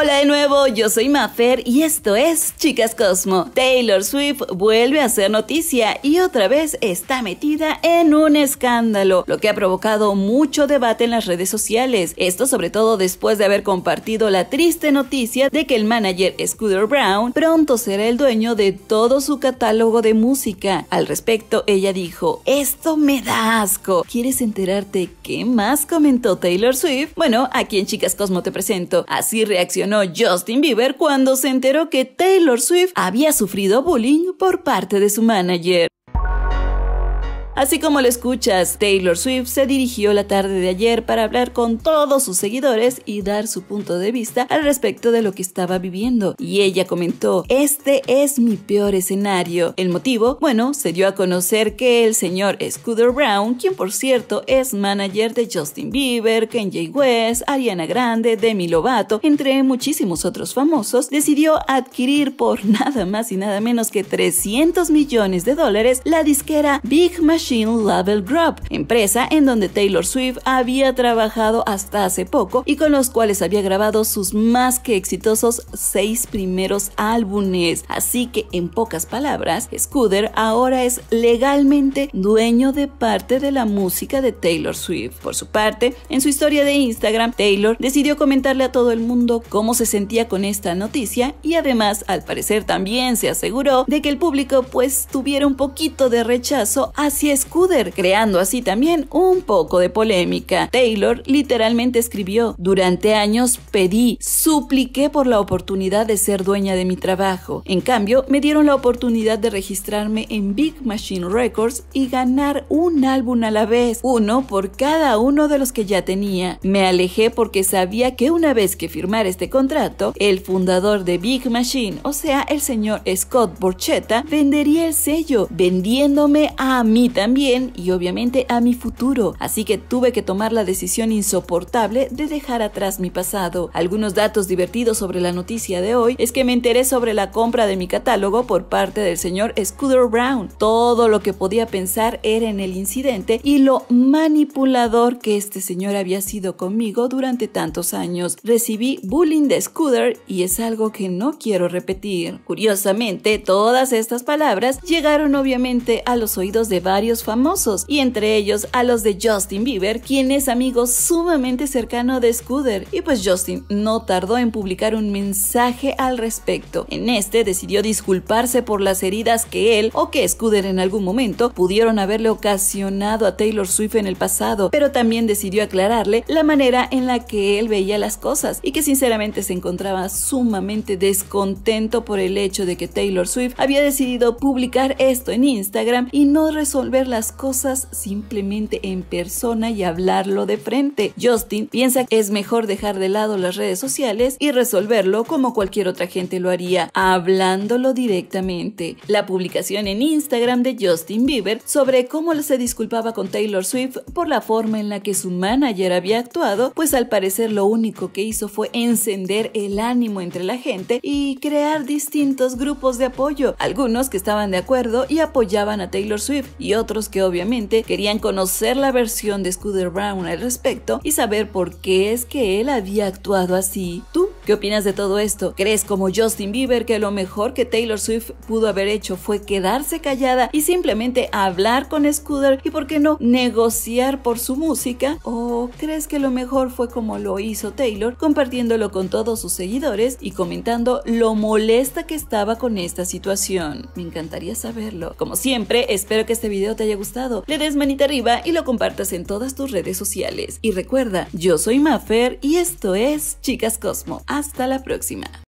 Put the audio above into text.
Hola de nuevo, yo soy Maffer y esto es Chicas Cosmo. Taylor Swift vuelve a hacer noticia y otra vez está metida en un escándalo, lo que ha provocado mucho debate en las redes sociales. Esto sobre todo después de haber compartido la triste noticia de que el manager Scooter Brown pronto será el dueño de todo su catálogo de música. Al respecto, ella dijo, esto me da asco. ¿Quieres enterarte qué más comentó Taylor Swift? Bueno, aquí en Chicas Cosmo te presento. Así reaccionó Justin Bieber cuando se enteró que Taylor Swift había sufrido bullying por parte de su manager. Así como lo escuchas, Taylor Swift se dirigió la tarde de ayer para hablar con todos sus seguidores y dar su punto de vista al respecto de lo que estaba viviendo. Y ella comentó, este es mi peor escenario. El motivo, bueno, se dio a conocer que el señor Scooter Brown, quien por cierto es manager de Justin Bieber, Kanye West, Ariana Grande, Demi Lovato, entre muchísimos otros famosos, decidió adquirir por nada más y nada menos que 300 millones de dólares la disquera Big Machine Label Group, empresa en donde Taylor Swift había trabajado hasta hace poco y con los cuales había grabado sus más que exitosos seis primeros álbumes. Así que, en pocas palabras, Scooter ahora es legalmente dueño de parte de la música de Taylor Swift. Por su parte, en su historia de Instagram, Taylor decidió comentarle a todo el mundo cómo se sentía con esta noticia y además, al parecer, también se aseguró de que el público pues tuviera un poquito de rechazo hacia Scooter, creando así también un poco de polémica. Taylor literalmente escribió, durante años pedí, supliqué por la oportunidad de ser dueña de mi trabajo. En cambio, me dieron la oportunidad de registrarme en Big Machine Records y ganar un álbum a la vez, uno por cada uno de los que ya tenía. Me alejé porque sabía que una vez que firmara este contrato, el fundador de Big Machine, o sea, el señor Scott Borchetta, vendería el sello, vendiéndome a mí también y obviamente a mi futuro, así que tuve que tomar la decisión insoportable de dejar atrás mi pasado. Algunos datos divertidos sobre la noticia de hoy es que me enteré sobre la compra de mi catálogo por parte del señor Scooter Brown. Todo lo que podía pensar era en el incidente y lo manipulador que este señor había sido conmigo durante tantos años. Recibí bullying de Scooter y es algo que no quiero repetir. Curiosamente, todas estas palabras llegaron obviamente a los oídos de varios famosos, y entre ellos a los de Justin Bieber, quien es amigo sumamente cercano de Scooter. Y pues Justin no tardó en publicar un mensaje al respecto. En este decidió disculparse por las heridas que él o que Scooter en algún momento pudieron haberle ocasionado a Taylor Swift en el pasado, pero también decidió aclararle la manera en la que él veía las cosas y que sinceramente se encontraba sumamente descontento por el hecho de que Taylor Swift había decidido publicar esto en Instagram y no resolver las cosas simplemente en persona y hablarlo de frente. Justin piensa que es mejor dejar de lado las redes sociales y resolverlo como cualquier otra gente lo haría, hablándolo directamente. La publicación en Instagram de Justin Bieber sobre cómo se disculpaba con Taylor Swift por la forma en la que su manager había actuado, pues al parecer lo único que hizo fue encender el ánimo entre la gente y crear distintos grupos de apoyo, algunos que estaban de acuerdo y apoyaban a Taylor Swift y otros que obviamente querían conocer la versión de Scooter Brown al respecto y saber por qué es que él había actuado así. ¿Tú qué opinas de todo esto? ¿Crees como Justin Bieber que lo mejor que Taylor Swift pudo haber hecho fue quedarse callada y simplemente hablar con Scooter y por qué no negociar por su música? ¿O crees que lo mejor fue como lo hizo Taylor, compartiéndolo con todos sus seguidores y comentando lo molesta que estaba con esta situación? Me encantaría saberlo. Como siempre, espero que este video te haya gustado, le des manita arriba y lo compartas en todas tus redes sociales. Y recuerda, yo soy Maffer y esto es Chicas Cosmo. Hasta la próxima.